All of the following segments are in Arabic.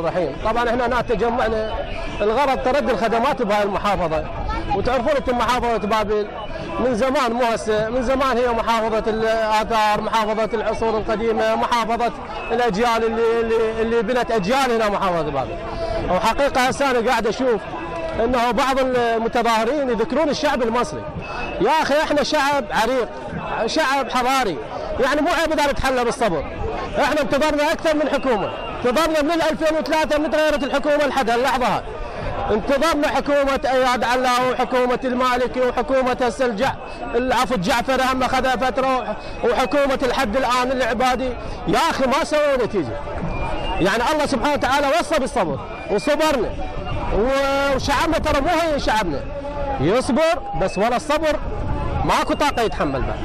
الرحيم. طبعا إحنا هنا تجمعنا. الغرض تردي الخدمات بهاي المحافظة. وتعرفون أنتم محافظة بابل من زمان مو هسه. من زمان هي محافظة الآثار محافظة العصور القديمة محافظة الأجيال اللي اللي, اللي بنت أجيال هنا محافظة بابل. وحقيقة هسه أنا قاعد أشوف إنه بعض المتظاهرين يذكرون الشعب المصري. يا أخي إحنا شعب عريق شعب حضاري. يعني مو عيب إذا نتحلى بالصبر. إحنا انتظرنا أكثر من حكومة. انتظرنا من 2003 من تغيرت الحكومة لحد هاللحظة. هاي انتظرنا حكومة أياد علاء وحكومة المالكي وحكومة هسه الجع العفو الجعفري هم اخذها فترة وحكومة الحد الآن العبادي. يا أخي ما سووا نتيجة. يعني الله سبحانه وتعالى وصى بالصبر وصبرنا. وشعبنا ترى مو هي شعبنا. يصبر بس ورا الصبر ماكو طاقة يتحمل بعد.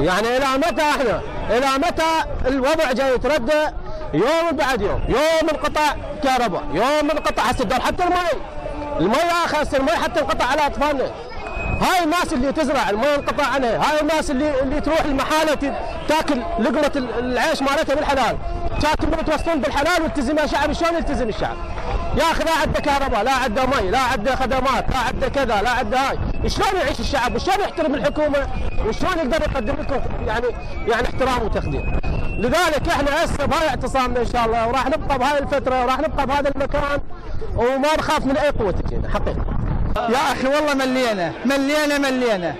يعني إلى متى إحنا؟ إلى متى الوضع جاي يتردى يوم بعد يوم يوم انقطاع كهرباء يوم انقطع الدور حتى المي المي هسه المي حتى انقطع على أطفالنا. هاي الناس اللي تزرع المي انقطع عنها هاي الناس اللي اللي تروح المحالة تاكل لقمة العيش مالتها بالحلال. تاكل من توصلون بالحلال والتزم شعب شلون يلتزم الشعب؟ يا أخي لا عنده كهرباء لا عنده مي لا عنده خدمات لا عنده كذا لا عنده هاي. شلون يعيش الشعب؟ وشلون يحترم الحكومة؟ وشلون يقدر يقدم لكم يعني يعني احترام وتقدير؟ لذلك إحنا هسه بهاي اعتصامنا إن شاء الله وراح نبقى بهاي الفترة وراح نبقى بهذا المكان وما نخاف من أي قوة تجينا حقيقة. يا أخي والله ملينا ملينا ملينا.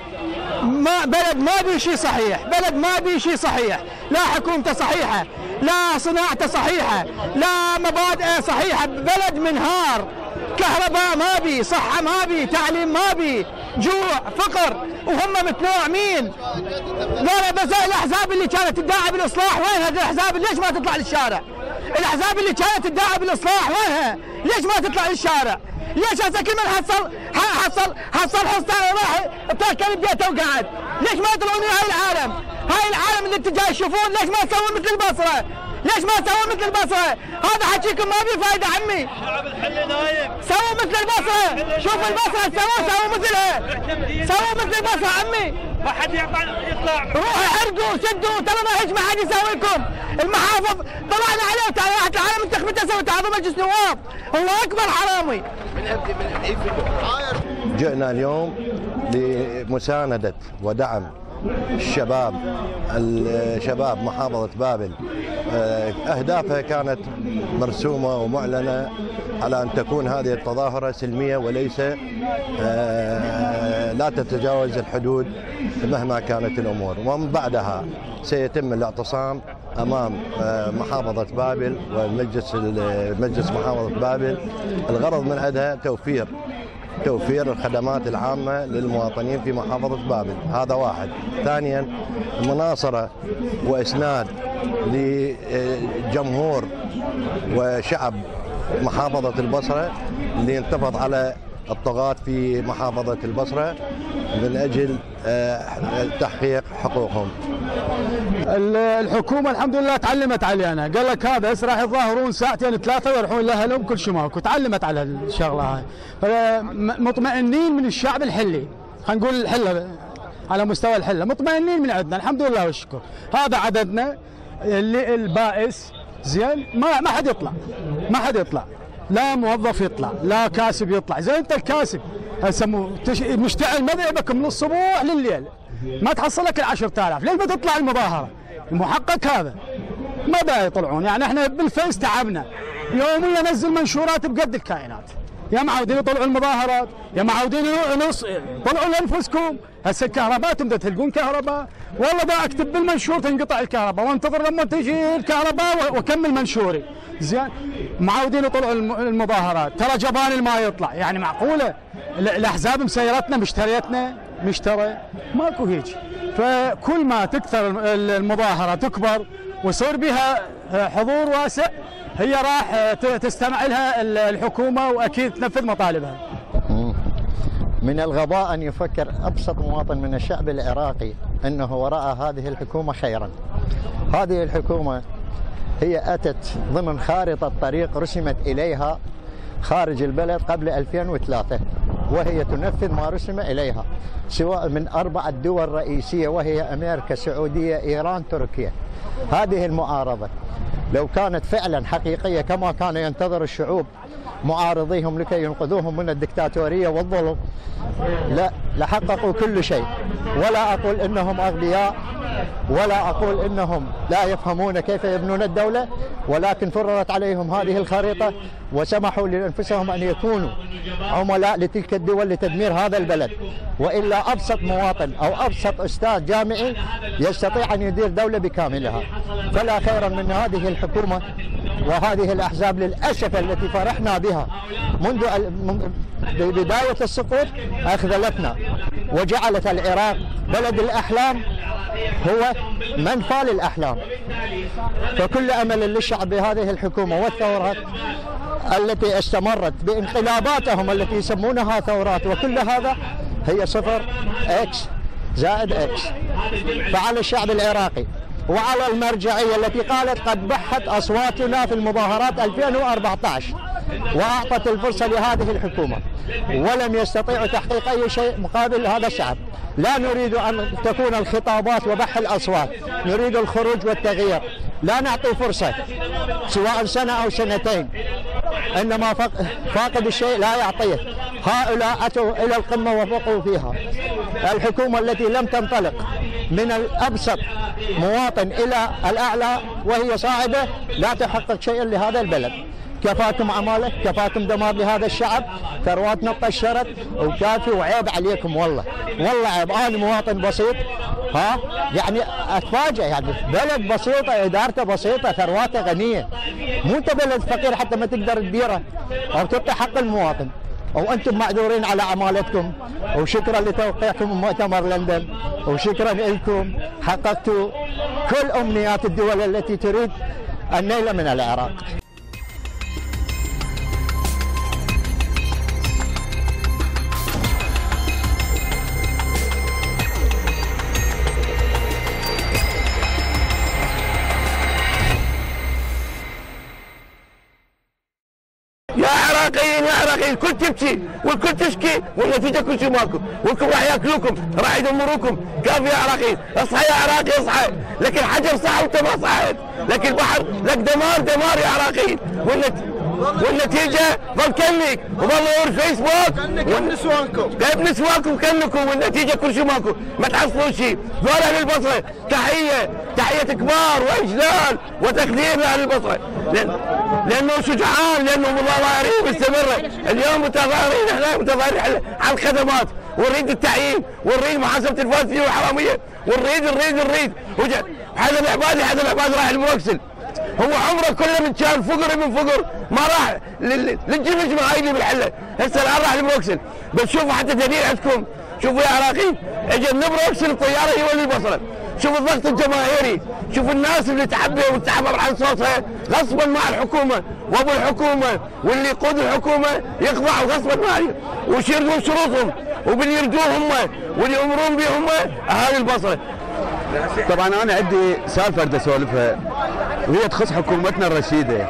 ما بلد ما بي شيء صحيح بلد ما بي شيء صحيح. لا حكومته صحيحة لا صناعته صحيحة لا مبادئه صحيحة بلد منهار. كهرباء ما بي صحة ما بي تعليم ما بي جوع فقر وهم متنوعين. قالوا بس الأحزاب اللي كانت تدعي بالإصلاح وين هذه الأحزاب ليش ما تطلع للشارع؟ الأحزاب اللي كانت تدعي بالإصلاح وينها؟ ليش ما تطلع للشارع؟ ليش هسه كل من حصل حصل حصل حصان وراح تركب بيته وقعد ليش ما يطلعون هاي العالم؟ هاي العالم اللي أنتم جاي تشوفون ليش ما تسوون مثل البصرة؟ ليش ما تسوون مثل البصرة؟ هذا حكيكم ما في فايده عمي. سووا مثل البصرة. شوفوا البصرة. سووا سووا مثلها. سووا مثل البصرة عمي. ما حد يطلع روحوا حرقوا شدوا. ترى ما هيك ما حد يسوي لكم. المحافظ طلعنا عليه وتعالى راحت العالم انتخبته سوت تعظيم مجلس نواب الله أكبر حرامي. جئنا اليوم لمساندة ودعم الشباب الشباب محافظة بابل. أهدافها كانت مرسومة ومعلنة على أن تكون هذه التظاهرة سلمية وليس لا تتجاوز الحدود مهما كانت الأمور. ومن بعدها سيتم الاعتصام أمام محافظة بابل والمجلس مجلس محافظة بابل. الغرض من عندها توفير توفير الخدمات العامة للمواطنين في محافظة بابل. هذا واحد. ثانيا مناصرة وإسناد لجمهور وشعب محافظة البصرة اللي انتفض على الطغاة في محافظة البصرة من أجل تحقيق حقوقهم. الحكومة الحمد لله تعلمت علينا. قال لك هذا هسه راح يتظاهرون ساعتين ثلاثة ويروحون لأهلهم كل شيء ماكو. تعلمت على الشغلة هاي. مطمئنين من الشعب الحلي. خلينا نقول الحلة على مستوى الحلة. مطمئنين من عندنا. الحمد لله والشكر. هذا عددنا. اللي البائس زين ما ما حد يطلع. ما حد يطلع. لا موظف يطلع. لا كاسب يطلع. زين انت الكاسب. هسه مشتعل مذهبك من الصبح لليل. ما تحصل لك ال 10000 لين ما تطلع المظاهرة؟ المحقق هذا. ما دا يطلعون؟ يعني إحنا بالفيس تعبنا. يوميا نزل منشورات بقد الكائنات. يا معودين يطلعوا المظاهرات يا معودين نص طلعوا لأنفسكم. هسه الكهرباء تبدا تلقون كهرباء. والله دا أكتب بالمنشور تنقطع الكهرباء. وانتظر لما تجي الكهرباء واكمل منشوري. زين. معودين يطلعوا المظاهرات. ترى جبان ما يطلع. يعني معقولة؟ الاحزاب مسيرتنا مشتريتنا مشترى ماكو هيك. فكل ما تكثر المظاهرة تكبر ويصير بها حضور واسع هي راح تستمع لها الحكومة وأكيد تنفذ مطالبها. من الغباء أن يفكر أبسط مواطن من الشعب العراقي أنه وراء هذه الحكومة خيرا. هذه الحكومة هي أتت ضمن خارطة طريق رسمت إليها خارج البلد قبل 2003 وهي تنفذ ما رسم إليها سواء من اربعه دول رئيسيه وهي أمريكا، السعوديه، إيران، تركيا. هذه المعارضة لو كانت فعلا حقيقية كما كان ينتظر الشعوب معارضيهم لكي ينقذوهم من الدكتاتورية والظلم. لا لحققوا كل شيء. ولا أقول إنهم أغبياء ولا أقول إنهم لا يفهمون كيف يبنون الدولة ولكن فرضت عليهم هذه الخريطة وسمحوا لأنفسهم أن يكونوا عملاء لتلك الدول لتدمير هذا البلد. وإلا أبسط مواطن أو أبسط أستاذ جامعي يستطيع أن يدير دولة بكاملها. فلا خير من هذه الحكومة وهذه الأحزاب للأسف التي فرحنا بها. منذ بداية السقوط أخذلتنا وجعلت العراق بلد الأحلام هو منفى للأحلام. فكل أمل للشعب بهذه الحكومة والثورات التي استمرت بانقلاباتهم التي يسمونها ثورات وكل هذا هي صفر إكس زائد إكس. فعلى الشعب العراقي وعلى المرجعية التي قالت قد بحت أصواتنا في المظاهرات 2014 وأعطت الفرصة لهذه الحكومة. ولم يستطيعوا تحقيق أي شيء مقابل هذا الشعب. لا نريد أن تكون الخطابات وبح الأصوات. نريد الخروج والتغيير. لا نعطي فرصة سواء سنة أو سنتين. إنما فاقد الشيء لا يعطيه. هؤلاء أتوا إلى القمة وفقوا فيها. الحكومة التي لم تنطلق من الأبسط مواطن إلى الأعلى وهي صاعدة لا تحقق شيئا لهذا البلد. كفاكم عماله كفاكم دمار لهذا الشعب. ثرواتنا طشرت وكافي وعيب عليكم والله. والله عيب. أنا مواطن بسيط. ها؟ يعني اتفاجئ يعني. بلد بسيطة إدارته بسيطة ثرواته غنية. مو أنت بلد فقير حتى ما تقدر تديره. أو تعطي حق المواطن. وأنتم معذورين على عمالتكم وشكرا لتوقيعكم مؤتمر لندن. وشكرا لكم حققتوا كل أمنيات الدول التي تريد النيل من العراق. الكل تبكي والكل تشكي والنتيجه كل شيء ماكو. والكل راح ياكلوكم راح يدمروكم. كافي يا عراقيين اصحى يا عراقي اصحى. لك الحجر صح وانت ما صحيت. لك البحر لك دمار دمار يا عراقيين والنت... والنتيجه ظل كنك وظل يور فيسبوك. كنكم نسوانكم جايب نسواكم كنكم والنتيجه كل شيء ماكو. ما تحصلون شيء ذول أهل البصرة تحية تحية كبار واجلال وتقدير لأهل البصرة. لأن لأنه شجعان لأنه مظاهرين مستمره اليوم متظاهرين إحنا متظاهرين على الخدمات. ونريد التعيين ونريد محاسبة الفاسدين والحراميه ونريد نريد نريد. هذا العبادي هذا العبادي راح الموكسل. هو عمره كله من كان فقر من فقر. ما راح لل- للجمجمه هاي اللي بالحلة. هسه الآن راح الموكسل. بس شوفوا حتى دليل عندكم. شوفوا يا عراقيين اجى نبروكسل الطيارة هي اللي شوفوا الضغط الجماهيري شوفوا الناس اللي تعبي وتعبر عن صوتها غصبا مع الحكومة وأبو الحكومة واللي يقود الحكومة يخضعوا غصبا معي وش يردون شروطهم؟ وباللي هم واللي يأمرون به هم اهالي البصرة. طبعا أنا عندي سالفة بدي أسولفها. وهي تخص حكومتنا الرشيدة.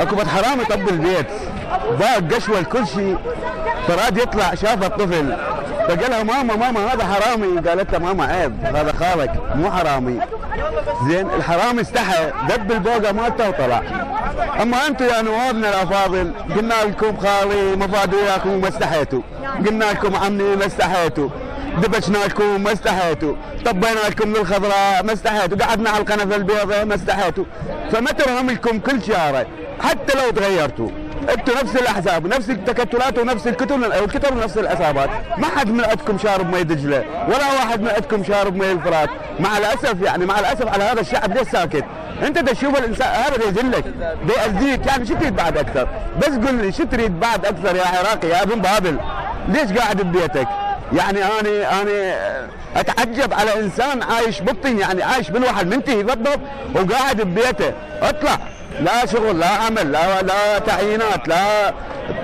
أكو بد حرامي طب البيت. ضاق قشوة لكل شيء. فراد يطلع شاف الطفل. فقال لها ماما ماما هذا حرامي. قالت له ماما عيب هذا خالك مو حرامي. زين الحرامي استحى دب البوقة مالته وطلع أما أنتم يا نوابنا الأفاضل قلنا لكم خالي مفاد وياكم وما استحيتوا. قلنا لكم عمي ما استحيتوا. دبشنا لكم ما استحيتوا. طبينا لكم للخضراء ما استحيتوا. قعدنا على القنفه البيضاء ما استحيتوا. فما ترهم لكم كل شهر حتى لو تغيرتوا. أنتوا نفس الاحزاب نفس التكتلات ونفس الكتب الكتب ونفس العصابات ما حد من عندكم شارب مي دجلة ولا واحد من عندكم شارب مي الفرات مع الأسف يعني مع الأسف على هذا الشعب ليش ساكت؟ انت تشوف الإنسان هذا بيذلك بيأذيك يعني شو تريد بعد أكثر؟ بس قل لي شو تريد بعد أكثر يا عراقي يا ابن بابل؟ ليش قاعد ببيتك؟ يعني أنا أنا أتعجب على إنسان عايش بالطين يعني عايش بالوحل منتهي بالضبط وقاعد ببيته. اطلع. لا شغل لا عمل لا لا تعيينات لا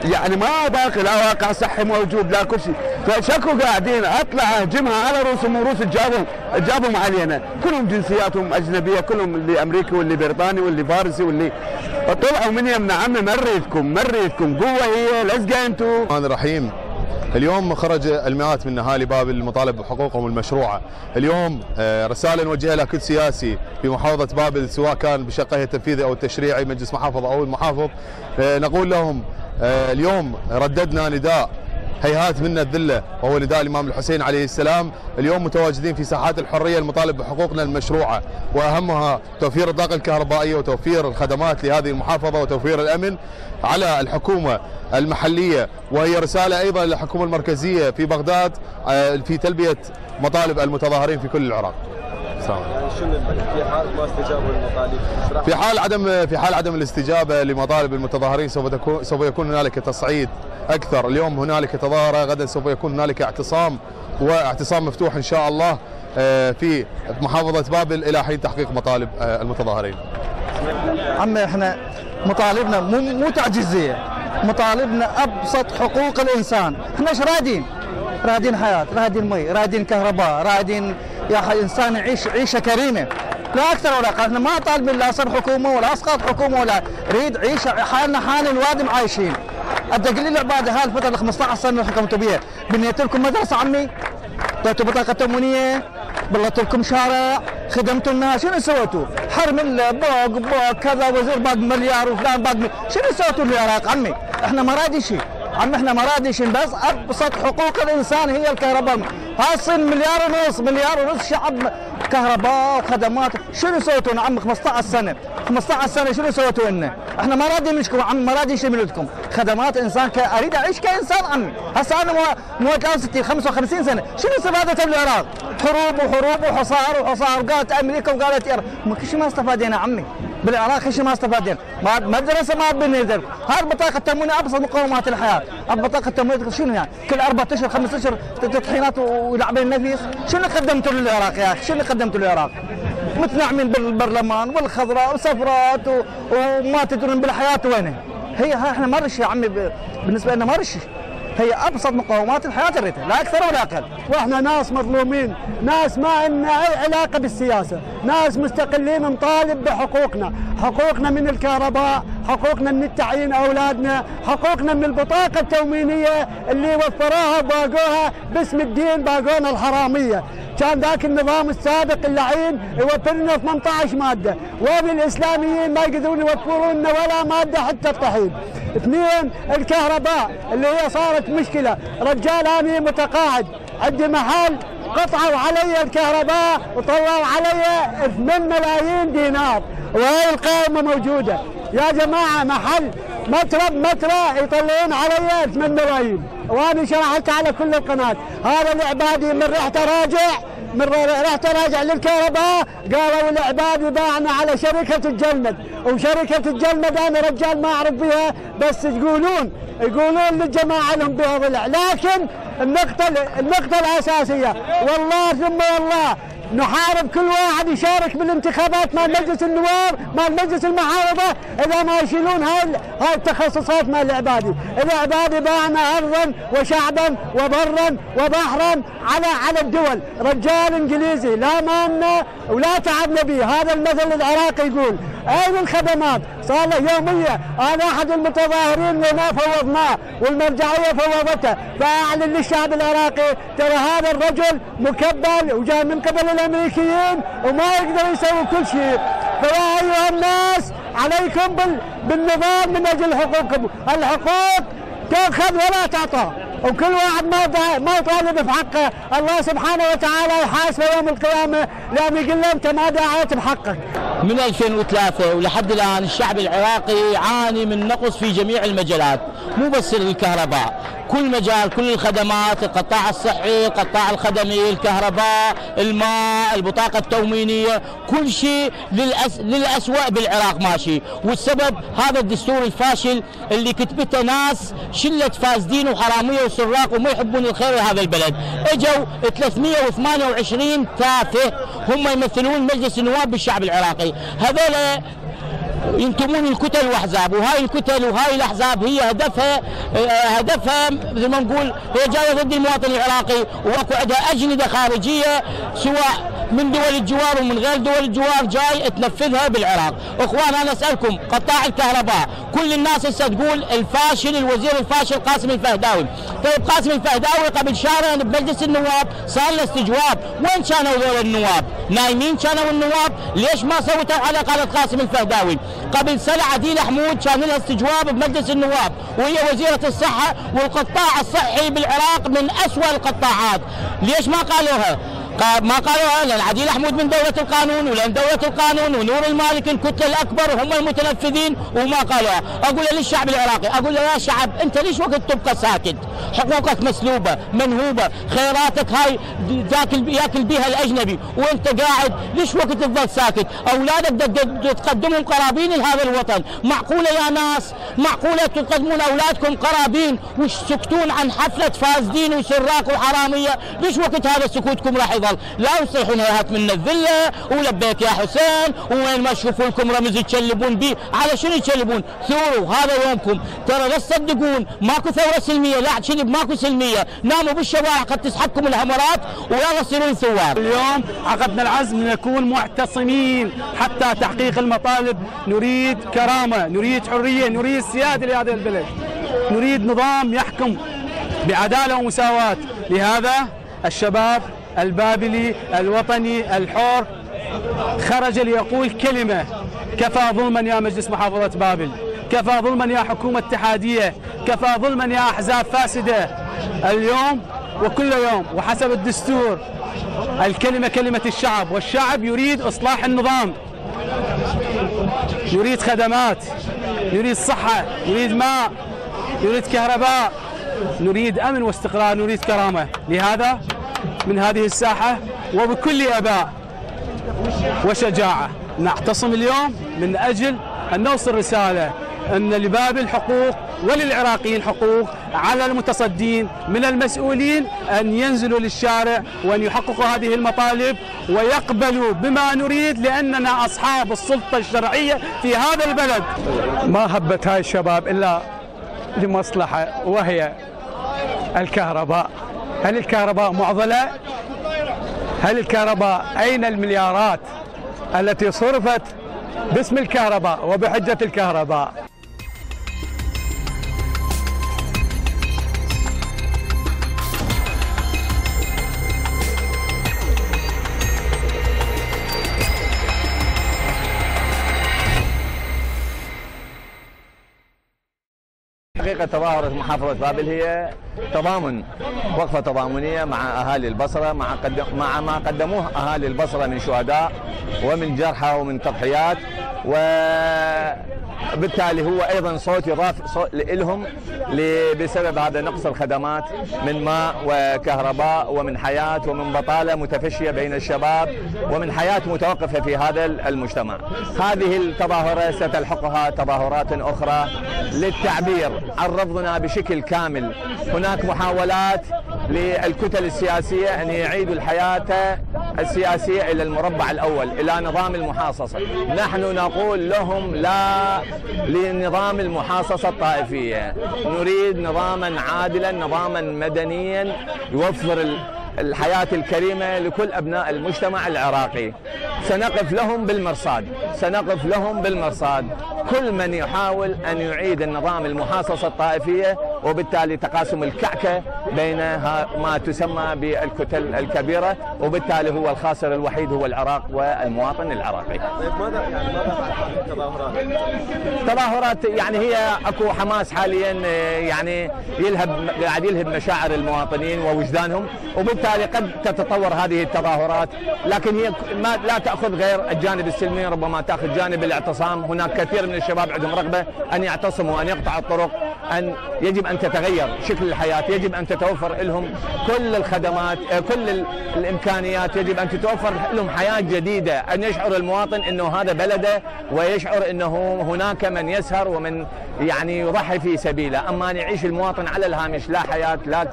يعني ما باقي لا واقع صحي موجود لا كل شيء. فشكو قاعدين أطلع أهجمها على رؤوسهم وروس جابهم جابهم علينا. كلهم جنسياتهم أجنبية كلهم اللي أمريكي واللي بريطاني واللي فارسي واللي طلعوا من يمنا عمي مريتكم مريتكم قوة هي لزقة أنتم الرحمن الرحيم. اليوم خرج المئات من اهالي بابل للمطالب بحقوقهم المشروعة، اليوم آه، رسالة نوجهها إلى كل سياسي في محافظة بابل سواء كان بشقه التنفيذي أو التشريعي مجلس محافظه أو المحافظ. آه، نقول لهم آه، اليوم رددنا نداء هيهات منا الذلة وهو نداء الإمام الحسين عليه السلام، اليوم متواجدين في ساحات الحرية المطالب بحقوقنا المشروعة وأهمها توفير الطاقة الكهربائية وتوفير الخدمات لهذه المحافظة وتوفير الأمن على الحكومة المحلية وهي رسالة أيضا للحكومة المركزية في بغداد آه، في تلبية مطالب المتظاهرين في كل العراق. عليكم. شنو في حال ما استجابوا للمطالب في حال عدم في حال عدم الاستجابة لمطالب المتظاهرين سوف تكون سوف يكون هنالك تصعيد أكثر، اليوم هنالك تظاهرة، غدا سوف يكون هنالك اعتصام واعتصام مفتوح إن شاء الله آه، في محافظة بابل إلى حين تحقيق مطالب آه، المتظاهرين. عمي إحنا مطالبنا مو مو تعجيزية. مطالبنا أبسط حقوق الإنسان. إحنا إيش رادين؟ رادين حياة رادين مي رادين كهرباء رادين يا أخي إنسان يعيش عيشه كريمة. لا أكثر ولا أقل. إحنا ما طالبين لا صار حكومة ولا اسقاط حكومة ولا نريد عيشه حالنا حال الوادم عايشين. أدق لي العباده هاي الفترة ال 15 سنة اللي حكمتوا بيها بنيت لكم مدرسة عمي. اعطيتوا بطاقة تموينية. بلطوا لكم شارع. خدمتوا الناس. شنو سويتوا؟ حرم بوق بوق كذا وزير باق مليار وفلان باق مليار. شنو سويتوا للعراق عمي؟ إحنا ما رادي شيء. عمي إحنا ما رادي شيء بس؟ أبسط حقوق الإنسان هي الكهرباء. الصين مليار ونص مليار ونص شعب كهرباء وخدمات. شنو سويتوا لنا عمي 15 سنة؟ 15 سنة شنو سويتوا لنا؟ إحنا ما راضي منكم عمي ما راضي شيء منكم خدمات إنسان ك... أريد أعيش كإنسان عمي. هسه أنا مو مو 63 55 سنة. شنو استفادت بالعراق؟ حروب وحروب وحصار وحصار. وقالت أمريكا وقالت إيران. ما كل شيء ما استفادينا عمي. بالعراق شيء ما استفادينا ما مدرسة ما بنيت هاي البطاقة التموينيه أبسط مقومات الحياة. البطاقة التموينيه شنو يعني؟ كل أربع أشهر خمس أشهر تطحينات ويلعبين نفيس شنو قدمتوا للعراق يا أخي؟ شنو قدمتوا للعراق؟ متنعمين بالبرلمان والخضراء وسفرات و... وما تدرون بالحياة وينه؟ هي هاي إحنا ما رشي يا عمي ب... بالنسبة لنا ما رشي. هي أبسط مقومات الحياة الريتها لا أكثر ولا أقل. وإحنا ناس مظلومين. ناس ما عندنا أي علاقة بالسياسة. ناس مستقلين نطالب بحقوقنا. حقوقنا من الكهرباء حقوقنا من تعيين أولادنا حقوقنا من البطاقة التموينيه اللي وفروها وباقوها باسم الدين باقونا الحرامية. كان ذاك النظام السابق اللعين يوفر لنا 18 مادة. وين الإسلاميين ما يقدرون يوفرون لنا ولا مادة حتى الطحين. اثنين الكهرباء اللي هي صارت مشكلة. رجال اني متقاعد. عندي محل قطعوا علي الكهرباء وطلعوا علي 8 ملايين دينار. وهي القائمه موجودة. يا جماعة محل متر بمتر يطلعون علي 8 ملايين. وأنا شرحت على كل القناة. هذا العبادي من رحت راجع من رحت راجع للكهرباء. قالوا العبادي باعنا على شركة الجلمد. وشركة الجلمد أنا رجال ما أعرف بها بس يقولون يقولون للجماعة لهم بها ضلع لكن النقطة النقطة الأساسية. والله ثم والله نحارب كل واحد يشارك بالانتخابات مع مجلس النواب مع مجلس المحافظة إذا ما يشيلون هاي هاي التخصصات مال العبادي، العبادي باعنا أرضا وشعبا وبرا وبحرا على على الدول، رجال إنجليزي لا مالنا ولا تعبنا به، هذا المثل العراقي يقول أين الخدمات؟ صار له يومية، أنا أحد المتظاهرين وما فوضناه والمرجعية فوضته، فأعلن للشعب العراقي ترى هذا الرجل مكبل وجاي من قبل الأمريكيين وما يقدر يسوي كل شيء. فيا أيها الناس عليكم بال... بالنظام من أجل حقوقكم. الحقوق تأخذ ولا تعطى. وكل واحد ما ما يطالب في حقه الله سبحانه وتعالى يحاسبه يوم القيامة لأن يقول له أنت ما دعيت بحقك. من 2003 ولحد الآن الشعب العراقي يعاني من نقص في جميع المجالات مو بس الكهرباء. كل مجال كل الخدمات القطاع الصحي القطاع الخدمي الكهرباء الماء البطاقة التموينية كل شيء للأس... للأسوأ بالعراق ماشي. والسبب هذا الدستور الفاشل اللي كتبته ناس شلة فاسدين وحرامية وسراق وما يحبون الخير لهذا البلد. إجوا 328 تافه هم يمثلون مجلس النواب بالشعب العراقي. هذول ينتمون الكتل واحزاب وهاي الكتل وهاي الأحزاب هي هدفها هدفها مثل ما نقول هي جاية ضد المواطن العراقي وأكو عندها أجندة خارجية سواء من دول الجوار ومن غير دول الجوار جاي تنفذها بالعراق. إخوان أنا أسألكم قطاع الكهرباء كل الناس هسه تقول الفاشل الوزير الفاشل قاسم الفهداوي. طيب قاسم الفهداوي قبل شهرين بمجلس النواب صار له استجواب. وين كانوا ذول النواب؟ نايمين كانوا النواب؟ ليش ما سوتوا على قناة قاسم الفهداوي؟ قبل سنة عديل حمود كان لها استجواب بمجلس النواب وهي وزيرة الصحة والقطاع الصحي بالعراق من اسوء القطاعات. ليش ما قالوها؟ ما قالوا لأن عديل حمود من دولة القانون ولان دولة القانون ونور المالك الكتله الأكبر وهم المتنفذين وما قالوها أقول للشعب العراقي أقول له يا شعب أنت ليش وقت تبقى ساكت؟ حقوقك مسلوبة منهوبة خيراتك هاي تاكل ياكل بها الأجنبي وأنت قاعد ليش وقت تظل ساكت؟ أولادك تقدمهم قرابين لهذا الوطن. معقولة يا ناس؟ معقولة تقدمون أولادكم قرابين وتسكتون عن حفلة فاسدين وسراق وحرامية؟ ليش وقت هذا سكوتكم راح يظل لا يصيحون هات من الذلة ولبيك يا حسين وين ما تشوفوا لكم رمز تشلبون به على شنو يشلبون ثوروا هذا يومكم. ترى لا تصدقون ماكو ثورة سلمية لا شنب ماكو سلمية. ناموا بالشوارع قد تسحبكم الهمرات ويلا تصيرون ثوار اليوم عقدنا العزم نكون معتصمين. حتى تحقيق المطالب نريد كرامة نريد حرية نريد سيادة لهذا البلد. نريد نظام يحكم بعدالة ومساواة. لهذا الشباب البابلي الوطني الحر خرج ليقول كلمة كفى ظلما يا مجلس محافظة بابل كفى ظلما يا حكومة اتحادية كفى ظلما يا أحزاب فاسدة. اليوم وكل يوم وحسب الدستور الكلمة كلمة الشعب والشعب يريد إصلاح النظام يريد خدمات يريد صحة يريد ماء يريد كهرباء نريد أمن واستقرار نريد كرامة. لهذا من هذه الساحة وبكل أباء وشجاعة. نعتصم اليوم من أجل أن نوصل رسالة أن لبابل حقوق وللعراقيين حقوق على المتصدين من المسؤولين أن ينزلوا للشارع وأن يحققوا هذه المطالب ويقبلوا بما نريد لأننا أصحاب السلطة الشرعية في هذا البلد. ما هبت هاي الشباب إلا لمصلحة وهي الكهرباء. هل الكهرباء معضلة؟ هل الكهرباء أين المليارات التي صرفت باسم الكهرباء وبحجة الكهرباء حقيقة تظاهرة محافظة بابل هي تضامن وقفة تضامنية مع أهالي البصرة مع, قدم مع ما قدموه أهالي البصرة من شهداء ومن جرحى ومن تضحيات. وبالتالي هو أيضا صوت يضاف صوت لهم بسبب هذا نقص الخدمات من ماء وكهرباء ومن حياة ومن بطالة متفشية بين الشباب ومن حياة متوقفة في هذا المجتمع. هذه التظاهرة ستلحقها تظاهرات أخرى للتعبير. عن رفضنا بشكل كامل. هناك محاولات للكتل السياسية أن يعيدوا الحياة السياسية إلى المربع الأول إلى نظام المحاصصة. نحن نقول لهم لا لنظام المحاصصة الطائفية. نريد نظاما عادلا نظاما مدنيا يوفر الحياة الكريمة لكل أبناء المجتمع العراقي. سنقف لهم بالمرصاد سنقف لهم بالمرصاد. كل من يحاول أن يعيد النظام المحاصصة الطائفية وبالتالي تقاسم الكعكة بين ما تسمى بالكتل الكبيرة وبالتالي هو الخاسر الوحيد هو العراق والمواطن العراقي. طيب ماذا يعني ماذا التظاهرات؟ تظاهرات يعني هي أكو حماس حاليا يعني يلهب قاعد يلهب مشاعر المواطنين ووجدانهم وبالتالي قد تتطور هذه التظاهرات. لكن هي ما لا تأخذ غير الجانب السلمي ربما تأخذ جانب الاعتصام. هناك كثير من الشباب عندهم رغبة أن يعتصموا أن يقطعوا الطرق. أن يجب أن تتغير شكل الحياة يجب أن تتوفر لهم كل الخدمات كل الإمكانيات يجب أن تتوفر لهم حياة جديدة أن يشعر المواطن إنه هذا بلده ويشعر إنه هناك من يسهر ومن يعني يضحي في سبيله. أما أن يعيش المواطن على الهامش لا حياة لا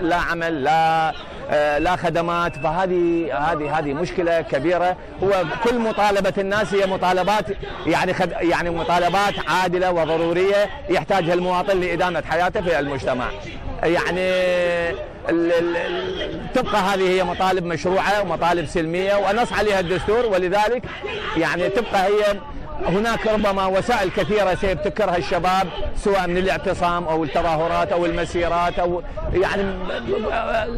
لا عمل لا لا خدمات فهذه هذه هذه مشكلة كبيرة. هو كل مطالبة الناس هي مطالبات يعني خد يعني مطالبات عادلة وضرورية يحتاجها المواطن لادامه حياته في المجتمع. يعني تبقى هذه هي مطالب مشروعة ومطالب سلمية ونص عليها الدستور ولذلك يعني تبقى هي هناك ربما وسائل كثيرة سيبتكرها الشباب سواء من الاعتصام أو التظاهرات أو المسيرات أو يعني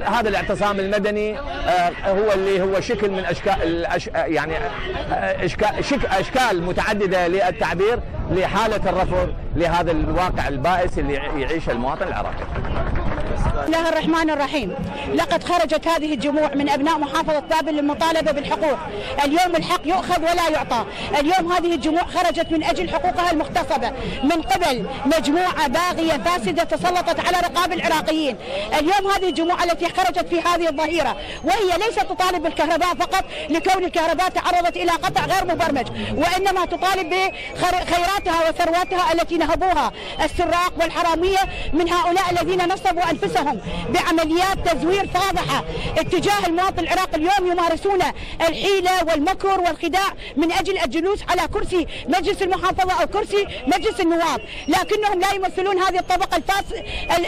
هذا الاعتصام المدني آه، هو اللي هو شكل من أشكال يعني آه، أشكال شك- أشكال متعددة للتعبير لحالة الرفض لهذا الواقع البائس اللي يعيشه المواطن العراقي. الله الرحمن الرحيم. لقد خرجت هذه الجموع من أبناء محافظة بابل للمطالبة بالحقوق. اليوم الحق يؤخذ ولا يعطى. اليوم هذه الجموع خرجت من أجل حقوقها المغتصبه من قبل مجموعة باغية فاسدة تسلطت على رقاب العراقيين. اليوم هذه الجموع التي خرجت في هذه الظهيرة وهي ليست تطالب بالكهرباء فقط لكون الكهرباء تعرضت إلى قطع غير مبرمج وإنما تطالب بخيراتها وثرواتها التي نهبوها. السراق والحرامية من هؤلاء الذين نصبوا انفسهم بعمليات تزوير فاضحه اتجاه المواطن العراقي اليوم يمارسون الحيلة والمكر والخداع من أجل الجلوس على كرسي مجلس المحافظة أو كرسي مجلس النواب لكنهم لا يمثلون هذه الطبقة الفاس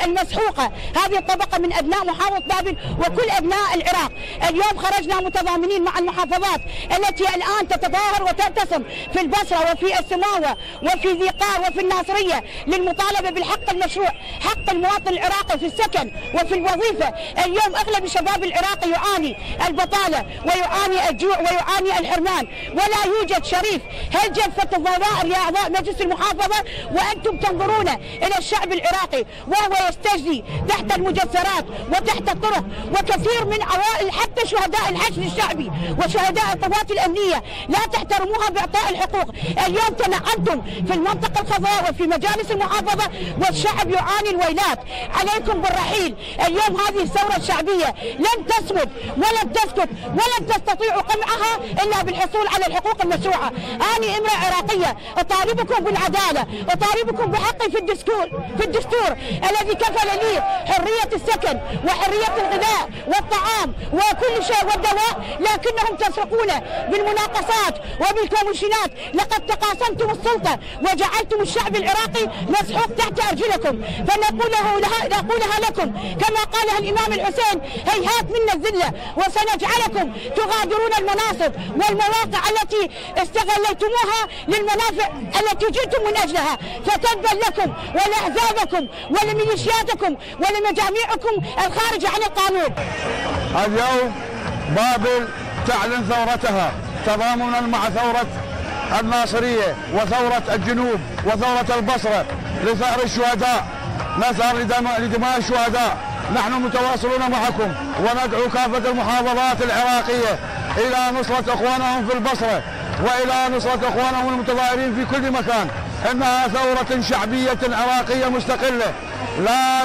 المسحوقة. هذه الطبقة من أبناء محافظه بابل وكل أبناء العراق. اليوم خرجنا متضامنين مع المحافظات التي الآن تتظاهر وتعتصم في البصرة وفي السماوة وفي ذي قار وفي الناصرية للمطالبة بالحق المشروع حق المواطن العراقي في السكن وفي الوظيفة اليوم أغلب الشباب العراقي يعاني البطالة ويعاني الجوع ويعاني الحرمان. ولا يوجد شريف. هل جفت الضوضاء لأعضاء مجلس المحافظة وأنتم تنظرون إلى الشعب العراقي وهو يستجدي تحت المجسرات وتحت الطرق وكثير من عوائل حتى شهداء الحشد الشعبي وشهداء القوات الأمنية لا تحترموها بإعطاء الحقوق. اليوم تنعمتم في المنطقة الخضراء وفي مجالس المحافظة والشعب يعاني الويلات. عليكم بالرحيل. اليوم هذه الثورة الشعبية لن تصمد ولن تسكت ولن تستطيعوا قمعها إلا بالحصول على الحقوق المشروعة. أنا امرأة عراقية أطالبكم بالعدالة أطالبكم بحقي في الدستور في الدستور الذي كفل لي حرية السكن وحرية الغذاء والطعام وكل شيء والدواء لكنهم تسرقون بالمناقصات وبالكوميشنات. لقد تقاسمتم السلطة وجعلتم الشعب العراقي مسحوق تحت أرجلكم. فنقوله لها نقولها لكم كما قالها الإمام الحسين هيهات منا الذلة وسنجعلكم تغادرون المناصب والمواقع التي استغليتموها للمنافع التي جئتم من أجلها. فتبا لكم ولأحزابكم ولميليشياتكم ولمجاميعكم الخارجه عن القانون. اليوم بابل تعلن ثورتها. تضامنا مع ثورة الناصرية وثورة الجنوب وثورة البصرة. لثأر الشهداء. نثأر لدماء, الشهداء. نحن متواصلون معكم وندعو كافة المحافظات العراقية إلى نصرة إخوانهم في البصرة وإلى نصرة إخوانهم المتظاهرين في كل مكان. إنها ثورة شعبية عراقية مستقلة. لا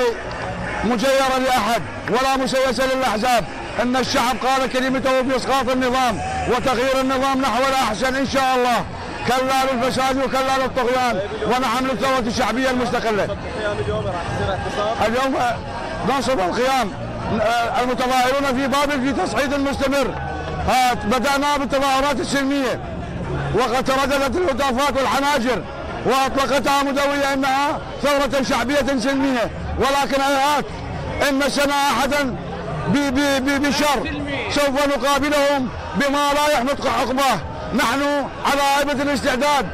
مجيرة لأحد ولا مسيسة للأحزاب. إن الشعب قال كلمته بإسقاط النظام وتغيير النظام نحو الأحسن إن شاء الله. كلا للفساد وكلا للطغيان ونعم للثورة الشعبية المستقلة. اليوم ننصب القيام المتظاهرون في بابل في تصعيد مستمر. بدأنا بالتظاهرات السلمية. وقد ترددت الهتافات والحناجر. وأطلقتها مدوية إنها ثورة شعبية سلمية. ولكن هيهات إن مسنا أحدا بشر سوف نقابلهم بما لا يحمد عقباه نحن على هيبة الاستعداد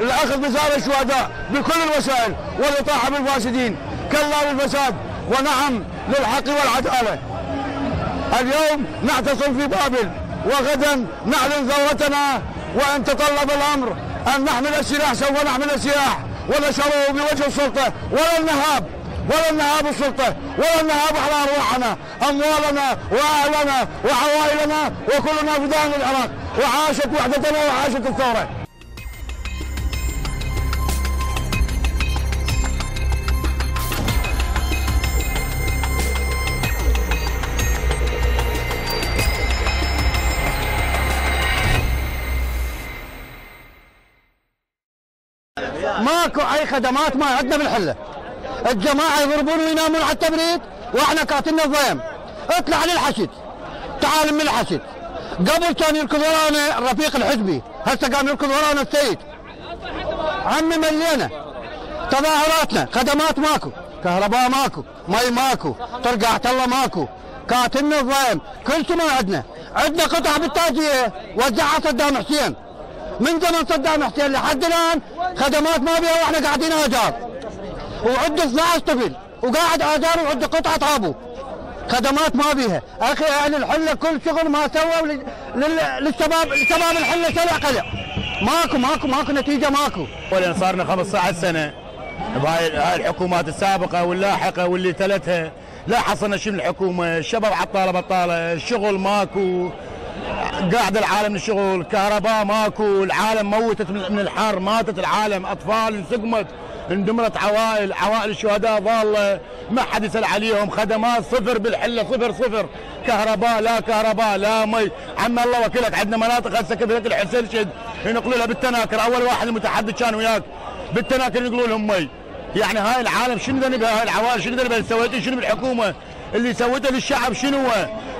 لأخذ بثار الشهداء بكل الوسائل والإطاحة بالفاسدين. كلا للفساد ونعم للحق والعدالة. اليوم نعتصم في بابل وغدا نعلن ثورتنا وإن تطلب الأمر أن نحمل السلاح سوف نحمل السلاح ونشره بوجه السلطة ولا النهاب. ولا النهاب السلطة ولا النهاب على أرواحنا أموالنا وأهلنا وعوائلنا وكلنا فداء للعراق وعاشت وحدتنا وعاشت الثورة. ماكو أي خدمات ما عندنا بالحلة. الجماعة يضربون وينامون على التبريد وإحنا كاتلنا الضيم. اطلع للحشد تعال من الحشد. قبل كان يركض ورانا الرفيق الحزبي. هسه قام يركض ورانا السيد؟ عمي ملينا تظاهراتنا. خدمات ماكو. كهرباء ماكو. مي ماكو. طرقعت الله ماكو. كاتم الضيم. كل شيء ما عندنا؟ عندنا قطع بالتاجية. وزعها صدام حسين. من زمن صدام حسين لحد الآن خدمات ما بيها وإحنا قاعدين آجار. وعده 12 طفل وقاعد اجار وعده قطعة ابو خدمات ما بيها. أخي أهل الحلة كل شغل ما سووا لل- لل- للشباب شباب الحلة سلع قلع. ماكو ماكو ماكو نتيجة ماكو. اولا صار لنا 15 سنة. بهاي هاي الحكومات السابقة واللاحقة واللي تلتها. لا حصلنا من الحكومة؟ الشباب عطالة بطالة. الشغل ماكو. قاعد العالم للشغل. كهرباء ماكو. العالم موتت من الحر. ماتت العالم. أطفال انسقمت. اندمرت عوائل عوائل الشهداء ضالة. ما حد يسال عليهم خدمات صفر بالحله صفر صفر. كهرباء لا كهرباء لا مي. عم الله وكيلك عندنا مناطق. هسه كبيرة الحسين شد؟ ينقلوا لها بالتناكر. أول واحد المتحدث كان وياك. بالتناكر ينقلوا لهم مي. يعني هاي العالم شنو ذنبها هاي العوائل؟ شنو ذنبها اللي سويته شنو بالحكومة؟ اللي سوته للشعب شنو؟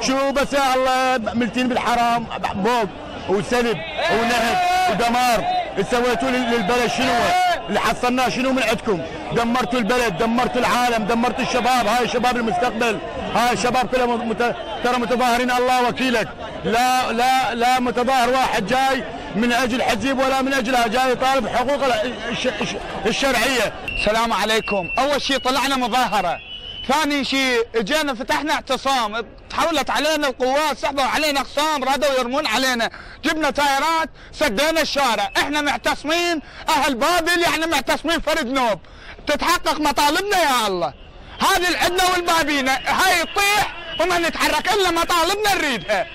شو بس الله؟ ملتين بالحرام. بوق وسلب ونهب ودمار. لل- للبلد شنو؟ اللي حصلناه شنو من عندكم؟ دمرتوا البلد، دمرتوا العالم، دمرتوا الشباب، هاي شباب المستقبل، هاي الشباب كلهم مت... ترى متظاهرين. الله وكيلك، لا لا لا متظاهر واحد جاي من أجل حزب ولا من أجلها جاي يطالب حقوق الش... الش... الشرعية. السلام عليكم. أول شيء طلعنا مظاهرة. ثاني شيء إجينا فتحنا اعتصام تحولت علينا القوات سحبوا علينا أقسام رادوا يرمون علينا. جبنا تايرات سدينا الشارع. إحنا معتصمين أهل بابل يعني معتصمين فرد نوب. تتحقق مطالبنا يا الله. هذه العدنا والبابينا. هاي تطيح وما نتحرك إلا مطالبنا نريدها.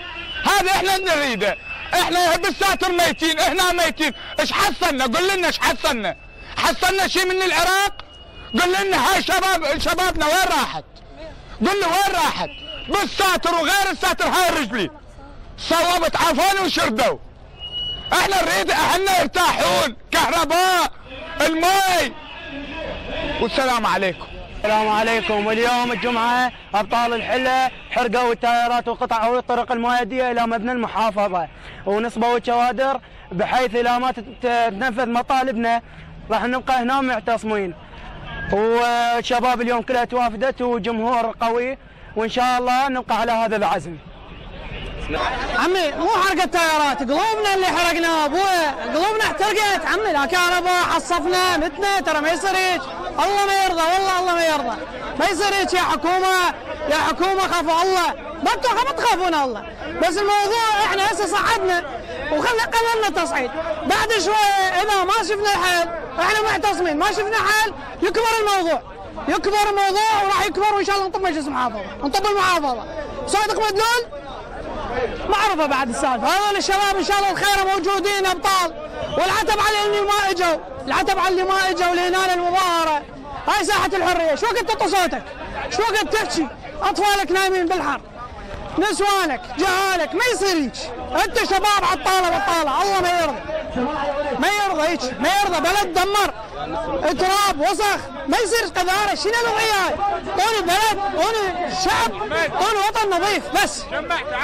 هذا إحنا نريده. إحنا بالساتر ميتين إحنا ميتين. إيش حصلنا؟ قول لنا إيش حصلنا؟ حصلنا شيء من العراق؟ قول لنا هاي شباب شبابنا وين راحت؟ قول لي وين راحت؟ بالساتر وغير الساتر هاي رجلي. صوبت عفاني وشردوا. إحنا نريد اهلنا يرتاحون. كهرباء المي والسلام عليكم. السلام عليكم. اليوم الجمعة أبطال الحلة حرقوا التايرات وقطعوا الطرق المؤدية إلى مبنى المحافظة ونصبوا الشوادر بحيث إلى ما تنفذ مطالبنا. راح نبقى هنا معتصمين. والشباب اليوم كلها توافدت وجمهور قوي وإن شاء الله نبقى على هذا العزم. عمي مو حرق التيارات قلوبنا اللي حرقناه ابويا قلوبنا احترقت. عمي لا كهرباء حصفنا متنا ترى ما يصير هيك. الله ما يرضى والله الله ما يرضى. ما يصير هيك يا حكومة يا حكومة خافوا الله. ما ما تخافون الله. بس الموضوع إحنا هسه صعدنا وخلنا قللنا تصعيد بعد شوية إذا ما شفنا حل إحنا معتصمين. ما شفنا حل يكبر الموضوع. يكبر الموضوع وراح يكبر وإن شاء الله نطب مجلس محافظه نطب المحافظة. صادق مدلول؟ معروفة بعد السالفة. هذول الشباب إن شاء الله الخير موجودين أبطال. والعتب على اللي ما إجوا. العتب على اللي ما إجوا لهنا المظاهره هاي ساحة الحرية. شو وقت تطي صوتك؟ شو وقت تحكي؟ أطفالك نايمين بالحر. نسوانك جهالك ما يصير هيك. أنت شباب عطالة بطالة. الله ما يرضى. ما يرضى هيك. ما يرضى. بلد دمر. تراب وسخ. ما يصير قذاره شنو الوعي؟ هاي طول بلد طول شعب طول وطن نظيف بس.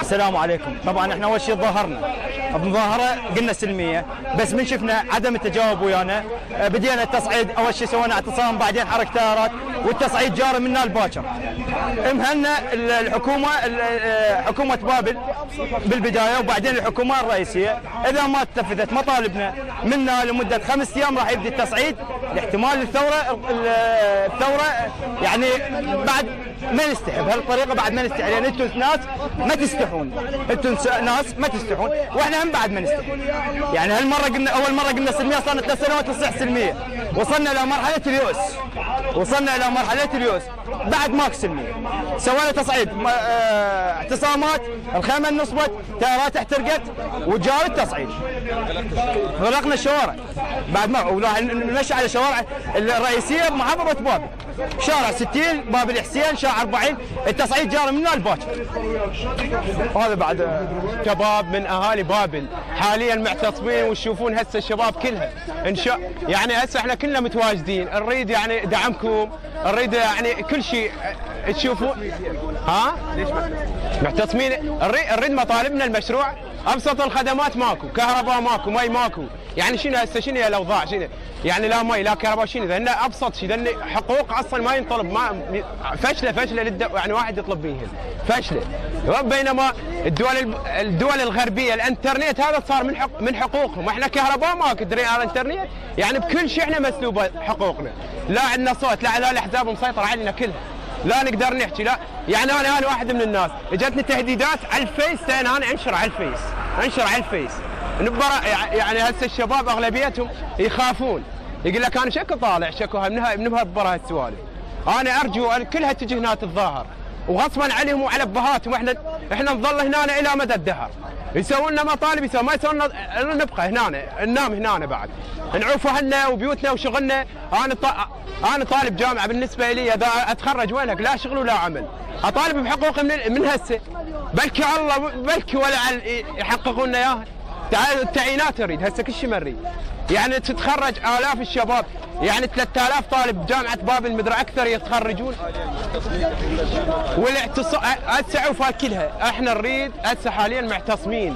السلام عليكم. طبعا إحنا أول شيء تظاهرنا بمظاهرة قلنا سلميه بس من شفنا عدم التجاوب ويانا. آه، بدينا التصعيد. أول شيء سوينا اعتصام بعدين حركة تيارات والتصعيد جاري منا الباكر مهلنا ال- الحكومة ال- آه، حكومة بابل بالبداية وبعدين الحكومة الرئيسية. إذا ما تنفذت مطالبنا منا لمدة خمس أيام راح يبدي التصعيد. لاحتمال الثوره ال- الثورة يعني بعد ما نستحي بهالطريقه بعد ما نستحي لأن أنتم ناس ما تستحون. أنتم ناس ما تستحون. وإحنا هم بعد ما نستحي يعني هالمرة قلنا أول مرة قلنا سلمية صارت ثلاث سنوات تصيح سلمية. وصلنا إلى مرحلة اليوس وصلنا إلى مرحلة اليوس بعد ماكو سلمية. سوينا تصعيد. آه، اعتصامات. الخيمة نصبت تيارات احترقت. وجاري التصعيد. غلقنا الشوارع. بعد ما نمشي على الشوارع الرئيسية بمحافظه بابل شارع 60 باب الحسين شارع 40 التصعيد جاري منا الباكر وهذا بعد شباب من أهالي بابل. حاليا معتصمين وتشوفون هسه الشباب كلها. إن شاء يعني هسه إحنا كلنا متواجدين. نريد يعني دعمكم. نريد يعني كل شيء. تشوفون ها؟ معتصمين نريد مطالبنا المشروعة. أبسط الخدمات ماكو. كهرباء ماكو. مي ماكو. يعني شنو هسه؟ شنو هي الأوضاع؟ شنو؟ يعني لا مي لا كهرباء شنو؟ لأن أبسط شيء لأن حقوق أصلا ما ينطلب ما فشلة فشلة للد... يعني واحد يطلب بيهن فشلة. بينما الدول الدول الغربية الإنترنت هذا صار من حق... من حقوقهم. إحنا كهرباء ماكو تدري على الإنترنت. يعني بكل شيء إحنا مسلوبه حقوقنا. لا عندنا صوت لا على الأحزاب مسيطرة علينا كلها. لا نقدر نحكي لا. يعني أنا أنا واحد من الناس إجتني تهديدات على الفيس أنا أنشر على الفيس. أنشر على الفيس. نبرة يعني هسه الشباب أغلبيتهم يخافون. يقول لك أنا شكو طالع شكو من ها- من برا هالسوالف أنا أرجو أن كلها تجي هنا تتظاهر. وغصبا عليهم وعلى أبهاتهم إحنا إحنا نظل هنا إلى مدى الدهر. يسوون لنا مطالب يسوون ما يسوون نبقى هنا ننام هنا بعد. نعوف أهلنا وبيوتنا وشغلنا. أنا ط... أنا طالب جامعة بالنسبة لي إذا أتخرج وينك؟ لا شغل ولا عمل. أطالب بحقوقي من من هسه. بلكي الله بلكي ولعل يحققون لنا إياها. تعال التعيينات نريد هسه كل شيء ما نريد يعني تتخرج آلاف الشباب يعني 3000 طالب جامعة بابل مدري أكثر يتخرجون. والاعتصام هسه عوفها كلها إحنا نريد هسه حاليا معتصمين.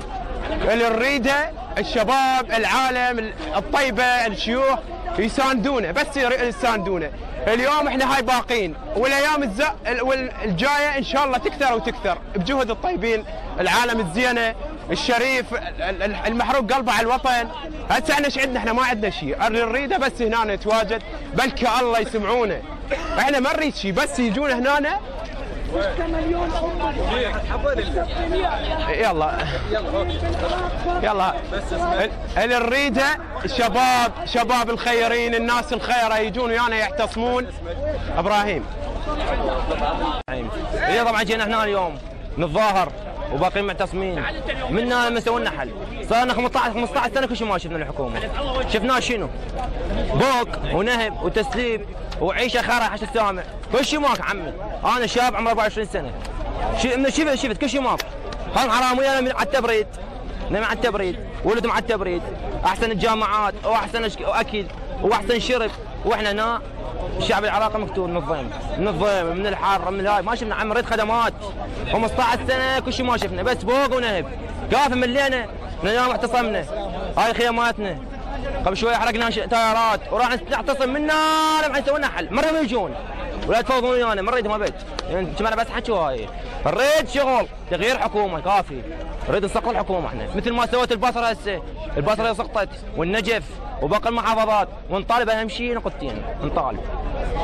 اللي نريده الشباب العالم الطيبة الشيوخ. يساندونه بس يساندونه. اليوم إحنا هاي باقين والأيام الز... ال- الجايه إن شاء الله تكثر وتكثر. بجهد الطيبين العالم الزينة الشريف ال- ال- المحروق قلبه على الوطن. هسه إحنا إيش عندنا إحنا ما عندنا شيء اللي نريده بس هنا نتواجد. بلكي الله يسمعونه. إحنا ما نريد شيء بس يجون هنا يلا. يلا. ال- اللي نريده الشباب شباب الخيرين الناس الخيرة يجون ويانا يعتصمون. إبراهيم. هي طبعا جينا هنا اليوم. نتظاهر وباقيين معتصمين. منا لما سوينا حل. صار لنا 15 15 سنة كل شيء ما شفنا الحكومة. شفناه شنو؟ بوق ونهب وتسليم وعيشه خرا حش السامع كل شيء ماك عمي. أنا شاب عمري 24 سنة. من شفت شفت كل شيء ماك. هم حرام ويانا من على التبريد؟ نام على التبريد. ولدهم على التبريد. أحسن الجامعات وأحسن اكل وأحسن شرب. وإحنا هنا الشعب العراقي مقتول من الضيم. من الضيم من الحر من الهاي ما شفنا عم نريد خدمات. 15 سنة كل شيء ما شفنا. بس بوق ونهب. كافي ملينا اليوم اعتصمنا. هاي خياماتنا. قبل شوي حرقنا تايرات وراح نعتصم منا لما يسوون حل. مرة ما يجون. ولا يتفاوضون ويانا ما نريد ما بيت. يعني جماعة بس حكي هاي نريد شغل تغيير حكومة كافي. نريد نسقط الحكومة إحنا. مثل ما سوت البصرة هسه. البصرة سقطت والنجف وباقي المحافظات. ونطالب أهم شيء نقطتين. نطالب.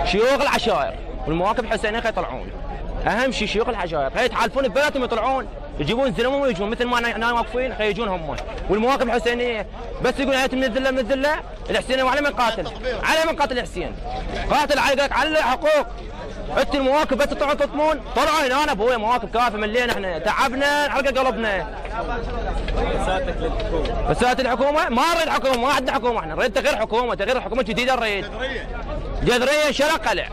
شيوخ العشائر والمواكب الحسينية يطلعون أهم شيء شيوخ العشائر. خي يتحالفون ببلدهم يطلعون. يجيبون زلمهم ويجون مثل ما إحنا واقفين يجون هم والمواكب الحسينية. بس يقول هات من الذلة من الذلة. الحسيني وعلى من قاتل؟ على من قاتل الحسين؟ قاتل على على الحقوق انت المواكب بس تطلعون تطمون. طلعوا هنا أنا ابويا مواكب كافي ملينا إحنا تعبنا حلقه قلبنا. رسالة الحكومة؟ ما نريد حكومة ما عندنا حكومة إحنا. نريد تغيير حكومة تغيير حكومة جديدة نريد. جذرية شرق قلع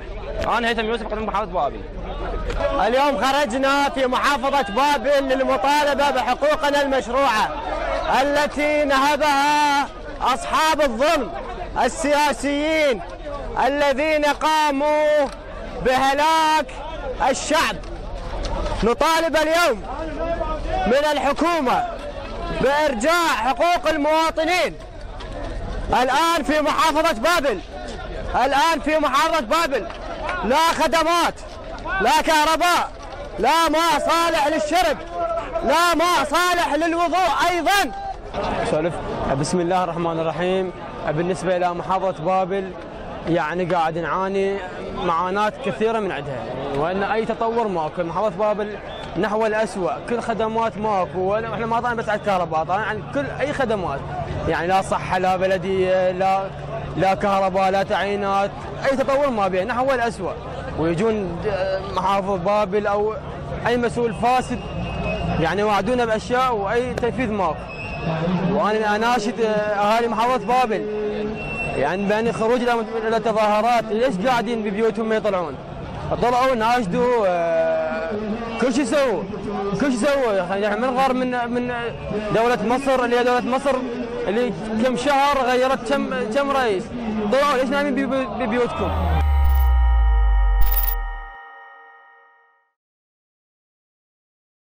أنا هيثم يوسف قدم محافظة بأبي. اليوم خرجنا في محافظة بابل للمطالبة بحقوقنا المشروعة التي نهبها أصحاب الظلم السياسيين الذين قاموا بهلاك الشعب. نطالب اليوم من الحكومة بإرجاع حقوق المواطنين. الآن في محافظة بابل الآن في محافظة بابل لا خدمات. لا كهرباء لا ماء صالح للشرب لا ماء صالح للوضوء أيضا. سولف. بسم الله الرحمن الرحيم. بالنسبة إلى محافظة بابل يعني قاعد نعاني معاناة كثيرة من عندها. وأن أي تطور ماكو. محافظة بابل نحو الأسوأ. كل خدمات ماكو. إحنا ما طالعين بس على الكهرباء طالعين عن كل أي خدمات. يعني لا صحة لا بلدية لا لا كهرباء لا تعيينات. أي تطور ما بيه نحو الأسوأ. ويجون محافظ بابل أو أي مسؤول فاسد يعني وعدونا بأشياء وأي تنفيذ ماكو وأنا اناشد آه، أهالي محافظة بابل. يعني بأن الخروج إلى تظاهرات ليش قاعدين ببيوتهم ما يطلعون؟ طلعوا ناشدوا آه، كل شيء سووا. كل شيء سووا. يعني من غار من من دولة مصر اللي هي دولة مصر اللي كم شهر غيرت كم كم رئيس. طلعوا ليش نايمين ببي- ببيوتكم؟